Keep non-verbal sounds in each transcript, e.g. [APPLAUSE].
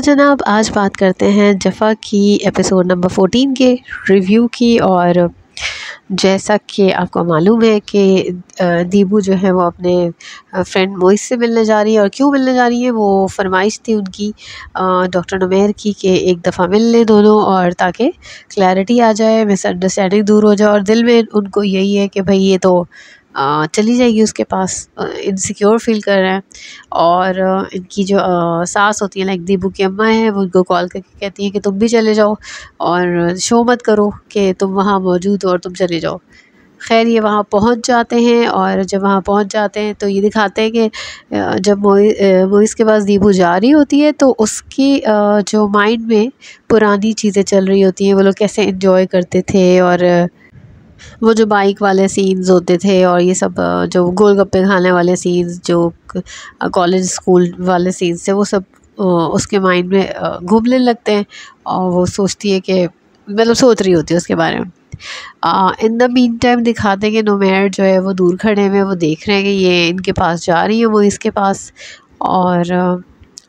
जनाब, आज बात करते हैं जफ़ा की एपिसोड नंबर फोटीन के रिव्यू की और जैसा कि आपको मालूम है कि दीबू जो है वो अपने फ्रेंड मोइस से मिलने जा रही है और क्यों मिलने जा रही है, वो फरमाइश थी उनकी डॉक्टर नुमेर की कि एक दफ़ा मिल लें दोनों और ताकि क्लैरिटी आ जाए मिसअंडरस्टैंडिंग दूर हो जाए और दिल में उनको यही है कि भाई ये तो चली जाएगी उसके पास। इनसिक्योर फील कर रहे हैं। और इनकी जो सास होती है लाइक दीबू की अम्मा है, वो उनको कॉल करके कहती हैं कि तुम भी चले जाओ और शो मत करो कि तुम वहाँ मौजूद हो और तुम चले जाओ। खैर, ये वहाँ पहुँच जाते हैं और जब वहाँ पहुँच जाते हैं तो ये दिखाते हैं कि जब मोइस के पास दीबू जा रही होती है तो उसकी जो माइंड में पुरानी चीज़ें चल रही होती हैं, वो लोग कैसे इन्जॉय करते थे और वो जो बाइक वाले सीन्स होते थे और ये सब जो गोलगप्पे खाने वाले सीन्स जो कॉलेज स्कूल वाले सीन्स थे वो सब उसके माइंड में घूमने लगते हैं और वो सोचती है कि मतलब सोच रही होती है उसके बारे में। इन द मीन टाइम दिखाते हैं कि नोमेर जो है वो दूर खड़े हुए वो देख रहे हैं कि ये इनके पास जा रही है वो इसके पास। और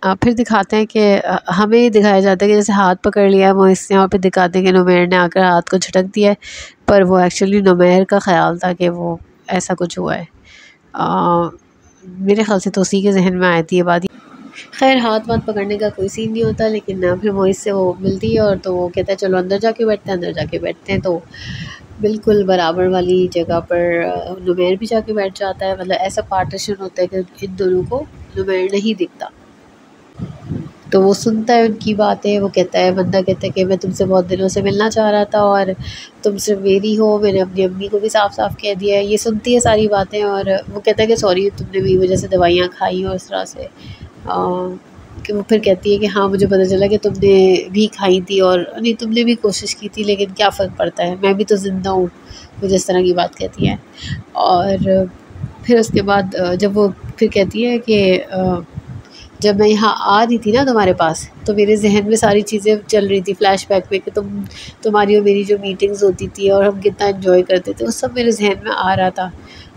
आ, फिर दिखाते हैं कि हमें दिखाया जाता है कि जैसे हाथ पकड़ लिया है वो इससे यहाँ पे दिखाते हैं कि नुमेर ने आकर हाथ को झटक दिया है। पर वो एक्चुअली नुमेर का ख़्याल था कि वो ऐसा कुछ हुआ है। आ, मेरे ख्याल से तो उसी के जहन में आई थी ये बात। खैर हाथ वाथ पकड़ने का कोई सीन नहीं होता लेकिन फिर वो इससे वो मिलती है और तो वो कहता है चलो अंदर जाके बैठते हैं अंदर जाके बैठते हैं। तो बिल्कुल बराबर वाली जगह पर नुमेर भी जाके बैठ जाता है। मतलब ऐसा पार्टीशन होता है कि इन दोनों को नुमेर नहीं दिखता। तो वो सुनता है उनकी बातें, वो कहता है, बंदा कहता है कि मैं तुमसे बहुत दिनों से मिलना चाह रहा था और तुम सिर्फ़ मेरी हो, मैंने अपनी अम्मी को भी साफ़ साफ़ कह दिया है। ये सुनती है सारी बातें और वो कहता है कि सॉरी तुमने भी वजह से दवाइयाँ खाई और इस तरह से। कि वो फिर कहती है कि हाँ मुझे पता चला कि तुमने भी खाई थी और नहीं, तुमने भी कोशिश की थी, लेकिन क्या फ़र्क पड़ता है? मैं भी तो ज़िंदा हूँ मुझे इस तरह की बात कहती है। और फिर उसके बाद, जब वो फिर कहती है कि जब मैं यहाँ आ रही थी ना तुम्हारे पास तो मेरे जहन में सारी चीज़ें चल रही थी फ्लैशबैक में कि तुम, तुम्हारी और मेरी जो मीटिंग्स होती थी और हम कितना इन्जॉय करते थे, वो सब मेरे जहन में आ रहा था।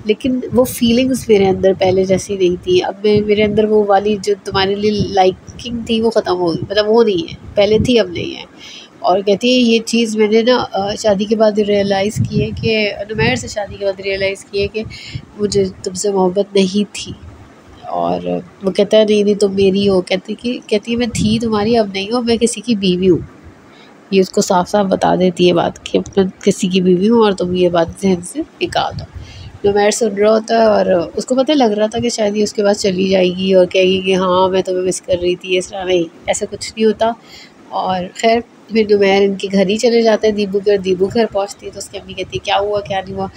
लेकिन वो फीलिंग्स मेरे अंदर पहले जैसी नहीं थी। अब मैं, मेरे अंदर वो वाली जो तुम्हारे लिए लाइकिंग थी, वो ख़त्म हो गई। मतलब वो नहीं है। पहले थी, अब नहीं है। और कहती है, ये चीज़ मैंने ना शादी के बाद रियलाइज़ की है कि नुमैर से शादी के बाद रियलाइज़ की है कि मुझे तुमसे मोहब्बत नहीं थी। और वो कहता है नहीं नहीं तुम मेरी हो। कहती कि, कहती है, मैं थी तुम्हारी, अब नहीं हो मैं किसी की बीवी हूँ। ये उसको साफ़ साफ़ बता देती है बात कि मैं किसी की बीवी हूँ और तुम ये बात जहन से निकाल दो। नुमैर सुन रहा होता है और उसको पता लग रहा था कि शायद ये उसके पास चली जाएगी और कहेगी कि हाँ मैं तुम्हें मिस कर रही थी, इस तरह नहीं, ऐसा कुछ नहीं होता। और खैर, फिर नुमैर इनके घर ही चले जाते हैं दीबू घर दीबू घर पहुँचती है तो उसकी अम्मी कहती है, क्या हुआ, क्या नहीं हुआ?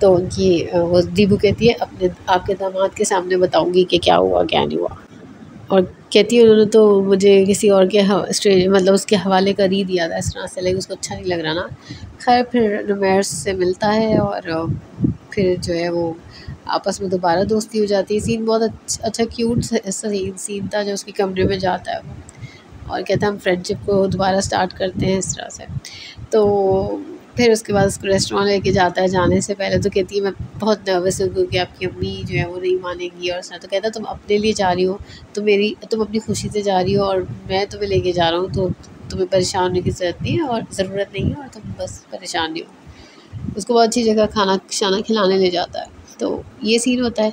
तो उनकी वो दीबू कहती है, अपने, आपके दामाद के सामने बताऊँगी कि क्या हुआ, क्या नहीं हुआ। और कहती है उन्होंने तो मुझे किसी और के मतलब उसके हवाले कर ही दिया था, इस तरह से, लेकिन उसको अच्छा नहीं लग रहा ना। खैर, फिर नुमैर से मिलता है और फिर जो है वो आपस में दोबारा दोस्ती हो जाती है। सीन बहुत अच्छा अच्छा क्यूट सीन सीन था जो उसके कमरे में जाता है वो। और कहता है, हम फ्रेंडशिप को दोबारा स्टार्ट करते हैं, इस तरह से। तो फिर उसके बाद उसको रेस्टोरेंट लेके जाता है जाने से पहले तो कहती है, मैं बहुत नर्वस हूँ क्योंकि आपकी अम्मी जो है वो नहीं मानेगी और तो कहता तुम अपने लिए जा रही हो तो मेरी, तुम अपनी खुशी से जा रही हो और मैं तुम्हें लेके जा रहा हूँ तो तुम्हें परेशान होने की ज़रूरत नहीं है और ज़रूरत नहीं है और तुम बस परेशान नहीं हो। उसको बहुत अच्छी जगह खाना शाना खिलाने ले जाता है। तो ये सीन होता है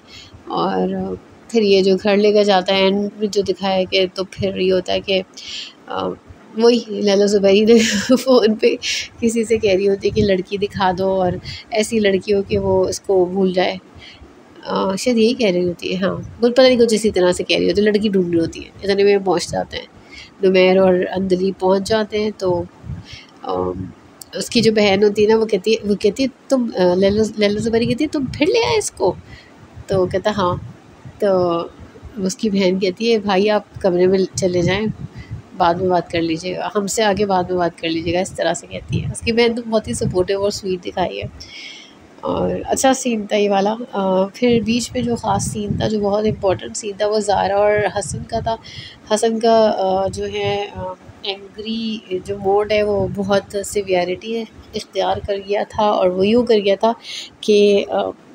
और फिर ये जो घर लेकर जाता है एंड में जो दिखाया कि तो फिर ये होता है कि वही लैला ज़ुबैरी ने [LAUGHS] फ़ोन पे किसी से कह रही होती कि लड़की दिखा दो और ऐसी लड़की हो कि वो इसको भूल जाए। शायद यही कह रही होती है हाँ। वो पता नहीं कुछ इसी तरह से कह रही होती है लड़की ढूंढ रही होती है। इतने में पहुँच जाते हैं नुमैर और अंदली पहुँच जाते हैं तो आ, उसकी जो बहन होती है ना वो कहती है वो कहती है तुम लैला ज़ुबैरी कहती है तुम फिर ले आए इसको? तो कहता हाँ। तो उसकी बहन कहती है भाई आप कमरे में चले जाएँ। बाद में बात कर लीजिएगा। हमसे आगे बाद में बात कर लीजिएगा, इस तरह से कहती है। उसकी बहन तो बहुत ही सपोर्टिव और स्वीट दिखाई है। और अच्छा सीन था ये वाला। आ, फिर बीच में जो ख़ास सीन था जो बहुत इम्पोर्टेंट सीन था वो ज़ारा और हसन का था। हसन का आ, जो है आ, एंग्री जो मोड है वो बहुत सिवियरिटी है इख्तियार कर गया था और वो यूँ कर गया था कि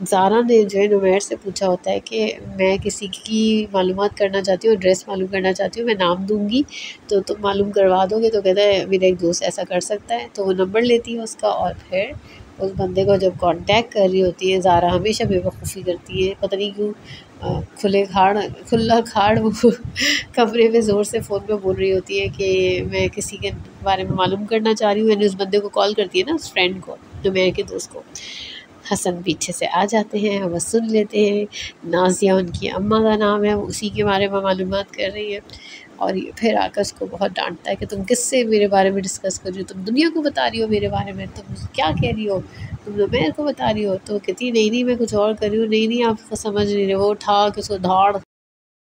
ज़ारा ने जो है नुमैर से पूछा होता है कि मैं किसी की मालूम करना चाहती हूँ एड्रेस मालूम करना चाहती हूँ मैं नाम दूँगी तो तुम मालूम करवा दोगे तो कहता है मेरा एक दोस्त ऐसा कर सकता है तो वो नंबर लेती है उसका और फिर उस बंदे को जब कांटेक्ट कर रही होती है ज़ारा हमेशा बेवकूफ़ी करती है। पता नहीं क्यों खुले खाड़, खुला खाड़ वो [LAUGHS] कमरे में ज़ोर से फ़ोन पे बोल रही होती है कि मैं किसी के बारे में मालूम करना चाह रही हूँ। यानी उस बंदे को कॉल करती है ना, उस फ्रेंड को, जो मेरे के दोस्त को। हसन पीछे से आ जाते हैं वह सुन लेते हैं। नाजिया उनकी अम्मा का नाम है उसी के बारे में मालूम कर रही है। और फिर आकर उसको बहुत डांटता है कि तुम किससे मेरे बारे में डिस्कस कर रही हो? तुम दुनिया को बता रही हो मेरे बारे में? तुम क्या कह रही हो? तुम तो मेरे को बता रही हो? तो कहती नहीं नहीं, मैं कुछ और कर रही हूँ। नहीं नहीं आप समझ नहीं रहे। वो उठा के उसको धाड़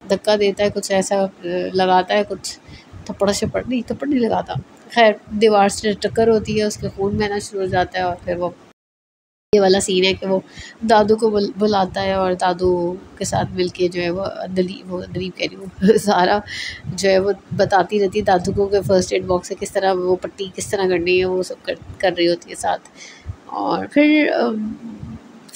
धक्का देता है, कुछ ऐसा लगाता है, कुछ थप्पड़ शप्पड़, नहीं, थप्पड़ नहीं लगाता। खैर, दीवार से टक्कर होती है, उसके खून बहना शुरू हो जाता है और फिर वो ये वाला सीन है कि वो दादू को बुल, बुलाता है और दादू के साथ मिलके जो है वो दलीप वो दलीप कह रही हूँ [LAUGHS] सारा जो है वो बताती रहती है दादू को कि फ़र्स्ट एड बॉक्स से किस तरह वो पट्टी किस तरह करनी है वो सब कर कर रही होती है साथ। और फिर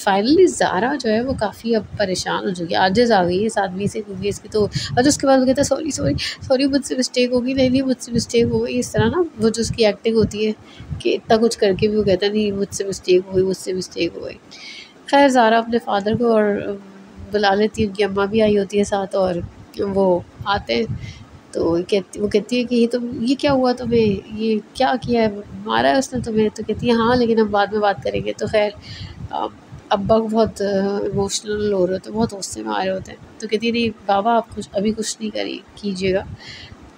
फाइनली ज़ारा जो है वो काफ़ी अब परेशान हो चुकी है। आजिज़ आ गई है इस आदमी से क्योंकि इसकी तो और उसके बाद वो कहता है सॉरी सॉरी सॉरी मुझसे मिस्टेक होगी नहीं नहीं, मुझसे मिस्टेक हो गई। इस तरह ना वो जो उसकी एक्टिंग होती है कि इतना कुछ करके भी वो कहता है, नहीं, मुझसे मिस्टेक हो गई, मुझसे मिस्टेक हो गई। खैर ज़ारा अपने फादर को और बुला लेती है, उनकी अम्मा भी आई होती है साथ और वो आते हैं। तो कहती, वो कहती है कि ये तो ये क्या हुआ तुम्हें? ये क्या किया है? मारा है उसने तुम्हें? तो कहती है हाँ लेकिन हम बाद में बात करेंगे। तो खैर अब्बा को बहुत इमोशनल हो रहे होते हैं, बहुत गुस्से में आ रहे होते हैं। तो कहती नहीं, बाबा, आप कुछ, अभी कुछ नहीं करी कीजिएगा।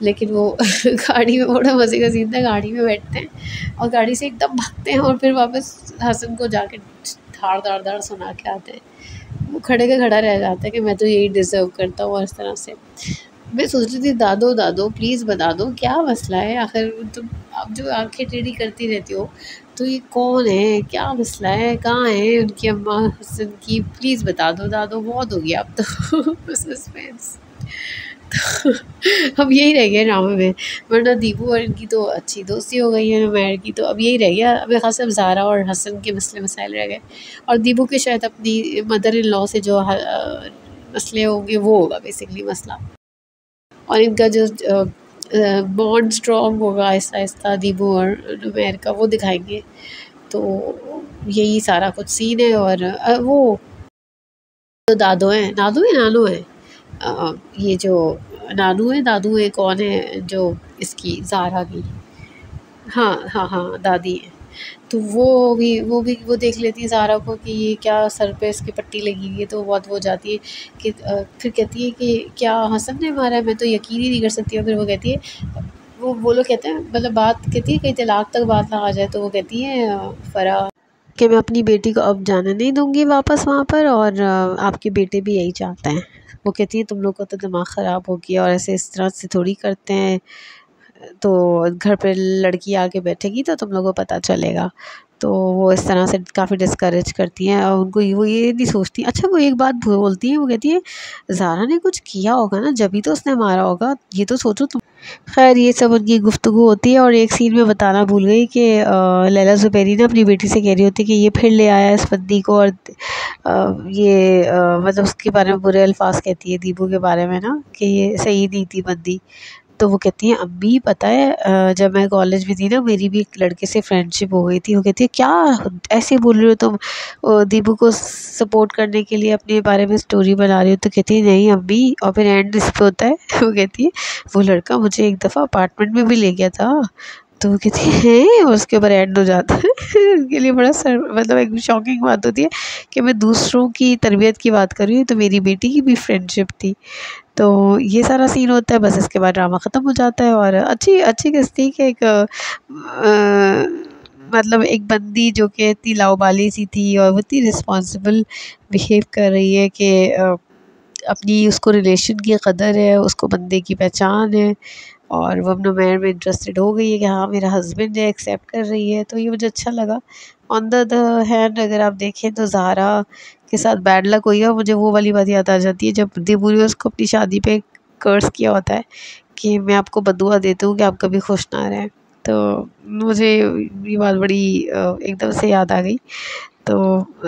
लेकिन वो [LAUGHS] गाड़ी में बड़ा मज़े का था, गाड़ी में बैठते हैं और गाड़ी से एकदम भागते हैं और फिर वापस हसन को जाके धाड़ धाड़ धाड़ सुना के आते हैं। वो खड़े के खड़ा रह जाता है कि मैं तो यही डिज़र्व करता हूँ और इस तरह से। मैं सोच रही थी, दादो दादो प्लीज़ बता दो, क्या मसला है? आखिर तुम अब जो आँखें टेढ़ी करती रहती हो तो ये कौन है? क्या मसला है? कहाँ है उनकी अम्मा हसन की? प्लीज़ बता दो, दादो, बहुत हो गया अब तो [LAUGHS] सस्पेंस तो अब यही रह गया ड्रामे में। वरना दीपू और इनकी तो अच्छी दोस्ती हो गई है मैर की तो अब यही रह गया। अब खास अब ज़ारा और हसन के मसले मसाइल रह गए। और दीपू के शायद अपनी मदर इन लॉ से जो मसले होंगे, वो होगा बेसिकली मसला। और इनका जो बॉन्ड स्ट्रॉन्ग होगा आहिस्ता आहिस्ता दीबू और नुमैर का वो दिखाएँगे। तो यही सारा कुछ सीन है और वो तो दादो हैं। दादू है, नानू है? ये जो नानू है, दादू है, कौन है जो इसकी, ज़ारा की? हाँ हाँ हाँ दादी है। तो वो भी वो भी, वो देख लेती है ज़ारा को कि ये क्या सर पे इसकी पट्टी लगी हुई है तो बहुत वो जाती है कि फिर कहती है कि क्या हसन ने मारा है? मैं तो यकीन ही नहीं कर सकती और फिर वो कहती है, वो वो लोग कहते हैं मतलब बात कहती है, कहीं तलाक तक बात ना आ जाए तो वो कहती है, फ़रा। कि मैं अपनी बेटी को अब जाने नहीं दूँगी वापस वहाँ पर, और आपके बेटे भी यही चाहते हैं। वो कहती है, तुम लोग का तो दिमाग ख़राब हो गया, और ऐसे इस तरह से थोड़ी करते हैं तो घर पे लड़की आके बैठेगी तो तुम लोगों को पता चलेगा। तो वो इस तरह से काफ़ी डिस्करेज करती हैं और उनको वो ये नहीं सोचती। अच्छा वो एक बात बोलती है, वो कहती है, ज़ारा ने कुछ किया होगा ना, जब ही तो उसने मारा होगा, ये तो सोचो तुम। खैर, ये सब उनकी गुफ्तु होती है और एक सीन में बताना भूल गई कि लैला ज़ुबैरी ना अपनी बेटी से कह रही होती है कि ये फिर ले आया इस बंदी को और ये मतलब उसके बारे में बुरे अल्फाज कहती है दीपू के बारे में ना, कि ये सही नहीं थी बंदी। तो वो कहती हैं, अम्मी, पता है जब मैं कॉलेज में थी ना, मेरी भी एक लड़के से फ्रेंडशिप हो गई थी। वो कहती है, क्या ऐसे बोल रही हो तुम? दीपू को सपोर्ट करने के लिए अपने बारे में स्टोरी बना रही हो? तो कहती है, नहीं, अम्मी, और फिर एंड इस पर होता है। [LAUGHS] वो कहती है, वो लड़का मुझे एक दफ़ा अपार्टमेंट में भी ले गया था। तो वो कहती है? और उसके ऊपर एंड हो जाता है। उनके लिए बड़ा सर मतलब एक शॉकिंग बात होती है कि मैं दूसरों की तरबियत की बात कर रही हूँ तो मेरी बेटी की भी फ्रेंडशिप थी। तो ये सारा सीन होता है, बस इसके बाद ड्रामा ख़त्म हो जाता है और अच्छी अच्छी किस्ती के एक मतलब एक बंदी जो कि इतनी लाउबाली सी थी और वो इतनी रिस्पॉन्सिबल बिहेव कर रही है कि अपनी उसको रिलेशन की कदर है, उसको बंदे की पहचान है। और वो अपना मैर में इंटरेस्टेड हो गई है कि हाँ मेरा हस्बैंड है एक्सेप्ट कर रही है तो ये मुझे अच्छा लगा। ऑन द हैंड अगर आप देखें तो ज़ारा के साथ बैड लक हुई है मुझे वो वाली बात याद आ जाती है, जब ने उसको अपनी शादी पे कर्स किया होता है कि मैं आपको बदुआ देती हूँ कि आप कभी खुश ना रहें। तो मुझे ये बात बड़ी एकदम से याद आ गई। तो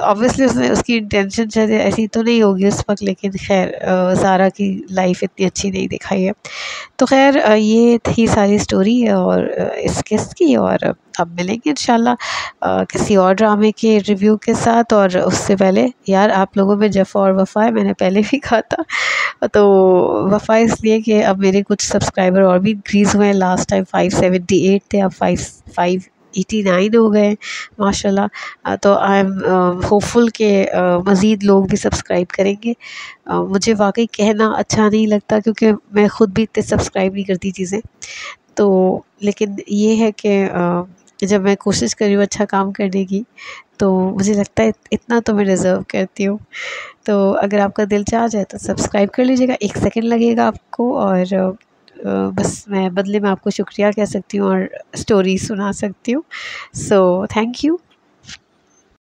ऑब्वियसली उसने उसकी इंटेंशन शायद ऐसी तो नहीं होगी उस वक्त, लेकिन खैर सारा की लाइफ इतनी अच्छी नहीं दिखाई है। तो खैर ये थी सारी स्टोरी और इस किस्त की और अब मिलेंगे इन किसी और ड्रामे के रिव्यू के साथ। और उससे पहले, यार, आप लोगों में जफ़ा और वफ़ा है, मैंने पहले भी कहा था। तो वफ़ा इसलिए कि अब मेरे कुछ सब्सक्राइबर और भी इंक्रीज़ हुए हैं। Last time five seventy eight थे, अब फाइव फाइव एटी नाइन हो गए माशाल्लाह। तो आई एम होपफुल के मज़ीद लोग भी सब्सक्राइब करेंगे। मुझे वाकई कहना अच्छा नहीं लगता क्योंकि मैं ख़ुद भी इतने सब्सक्राइब नहीं करती चीज़ें। तो लेकिन ये है कि जब मैं कोशिश कर रही हूँ अच्छा काम करने की तो मुझे लगता है इतना तो मैं डिज़र्व करती हूँ। तो अगर आपका दिल चाह जाए तो सब्सक्राइब कर लीजिएगा, एक सेकंड लगेगा आपको और बस मैं बदले में आपको शुक्रिया कह सकती हूँ और स्टोरी सुना सकती हूँ। So thank you